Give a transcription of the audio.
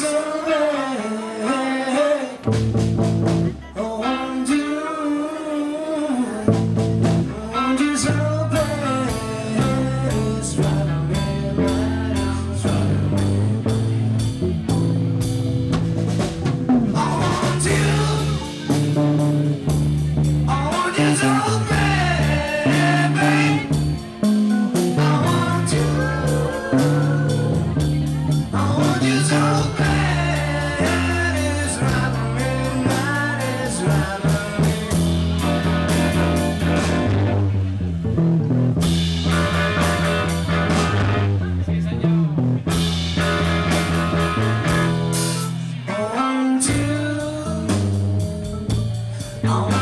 want you 哦